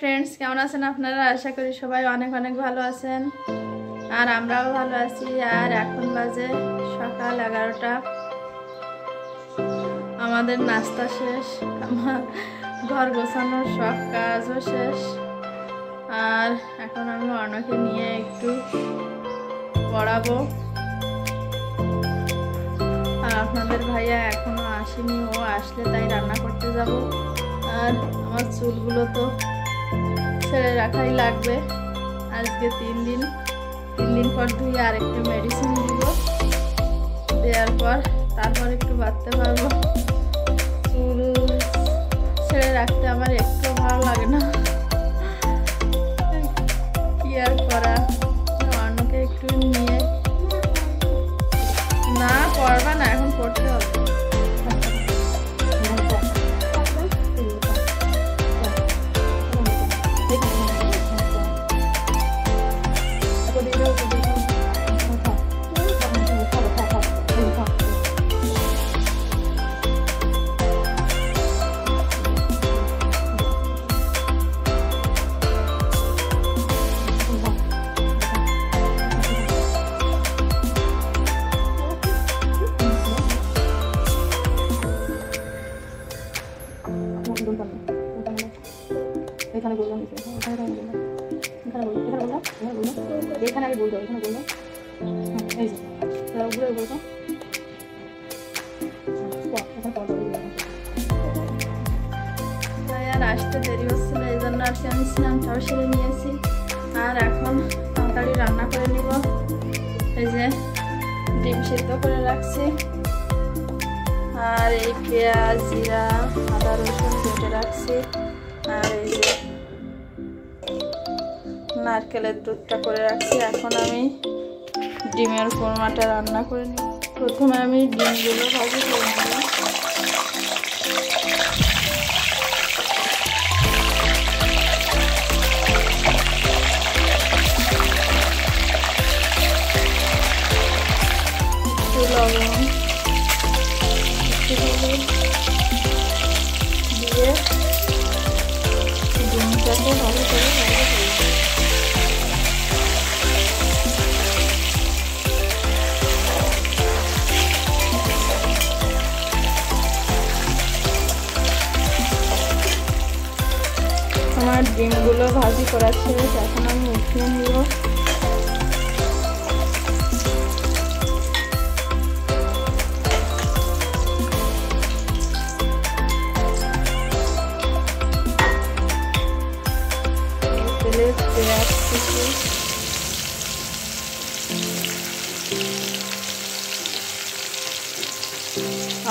Friends কেমন আছেন আপনারা? আশা করি সবাই অনেক অনেক ভালো আছেন। আর আমরাও ভালো আছি। আর এখন বাজে সকাল এগারোটা। আমাদের নাস্তা শেষ, আমার ঘর গোছানোর সব কাজও শেষ। আর এখন আমি অর্ণকে নিয়ে একটু পড়াবো। আর আপনাদের ভাইয়া এখনও আসেনি, ও আসলে তাই রান্না করতে যাব। আর আমার চুলগুলো তো ছেড়ে রাখাই লাগবে। আজকে তিন দিন। তিন দিন পর ধুয়ে আর একটু মেডিসিন দিব। দেওয়ার পর তারপর একটু বাঁধতে পারব। চুল ছেড়ে রাখতে আমার একটু ভালো লাগে না। এখানে আগে বলতে এখানে বললাম এই যে ওগুলো বলব। আসতে দেরি হচ্ছিল এই জন্য আর কি আমি স্নানটাও সেরে নিয়েছি। আর এখন তাড়াতাড়ি রান্না করে নিব। এই যে ডিম সিদ্ধ করে রাখছি। আর এই পেঁয়াজ, জিরা, আদা, রসুন কেটে রাখছি। আর এই যে নারকেলের দুধটা করে রাখছি। এখন আমি ডিমের কোরমাটা রান্না করে নিই প্রথমে আমি ডিমগুলো ভাজি করে নিলাম ডিমগুলো ভাজি করা শেষ এখন আমি উঠিয়ে নিব।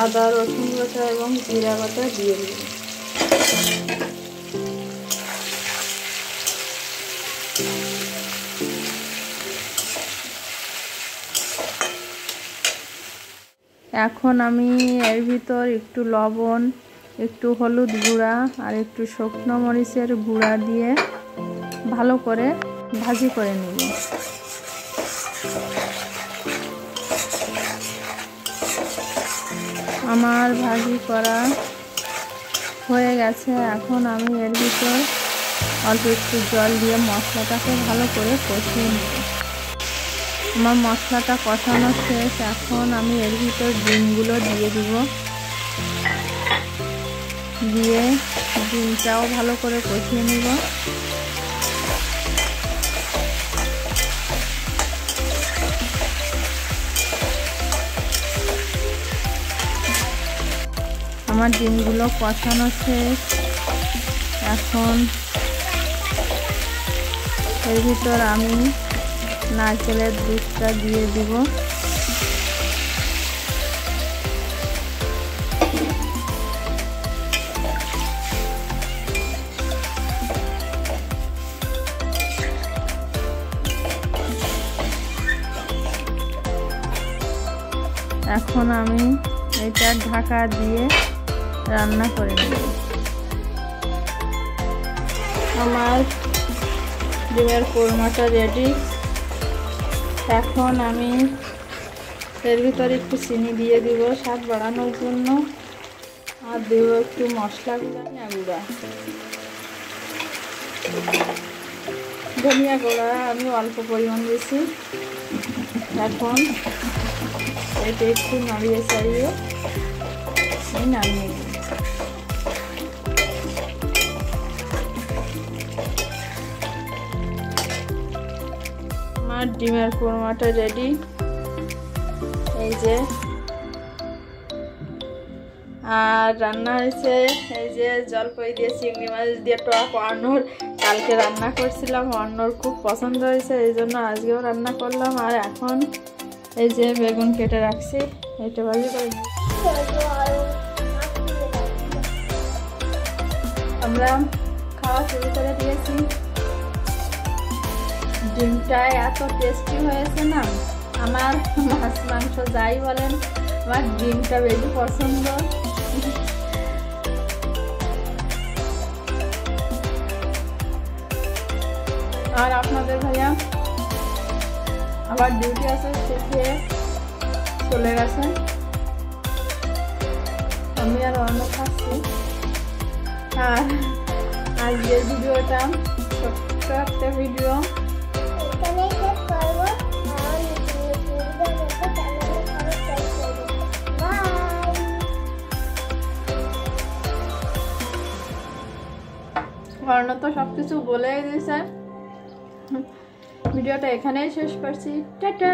আদা, রসুন বাটা এবং জিরা বাটা দিয়ে দিই এখন আমি এর ভিতর একটু লবণ, একটু হলুদ গুঁড়া আর একটু শুকনো মরিচের গুঁড়া দিয়ে ভালো করে ভাজি করে নিব। আমার ভাজি করা হয়ে গেছে। এখন আমি এর ভিতর অল্প একটু জল দিয়ে মশলাটাকে ভালো করে কষিয়ে নেব। আমার মশলাটা কষানো শেষ, এখন আমি এর ভিতর ডিমগুলো দিয়ে দিব। দিয়ে ডিমটাও ভালো করে কষিয়ে নিব। আমার ডিমগুলো কষানো শেষ। এখন এর ভিতর আমি নারকেলের দুধটা দিয়ে দিব। এখন আমি এটা ঢাকা দিয়ে রান্না করে নেব। আমার ডিমের কোরমাটা রেডি এখন আমি এর ভিতরে একটু চিনি দিয়ে দিব, স্বাদ বাড়ানোর জন্য। আর দেবো একটু মশলা গুঁড়া গুঁড়া ধনিয়া গুঁড়া আমি অল্প পরিমাণ দিয়েছি এখন এটা একটু নাড়িয়ে চাড়িয়ে নামিয়ে আমার ডিমের কোরমাটা রেডি এই যে। আর রান্না হয়েছে, এই যে জলপাই দিয়ে চিংড়ি মাছ দিয়ে টক অর্ণর কালকে রান্না করছিলাম অর্ণর খুব পছন্দ হয়েছে, এই জন্য আজকেও রান্না করলাম। আর এখন এই যে বেগুন কেটে রাখছি এটা ভাজি করে আমরা খাওয়া শুরু করে দিয়েছি। ডিমটা এত টেস্টি হয়েছে না? আমার মাছ, মাংস যাই বলেন, আমার ডিমটা বেশি পছন্দ। আর আপনাদের ভাইয়া আবার ডিউটি আছে সে চলে গেছেন আমি আর অন্য খাচ্ছি। আর আজকের ভিডিওটা ছোট্ট একটা ভিডিও বর্ণ তো সব কিছু বলেই দিয়েছে। ভিডিওটা এখানেই শেষ করছি। টাটা!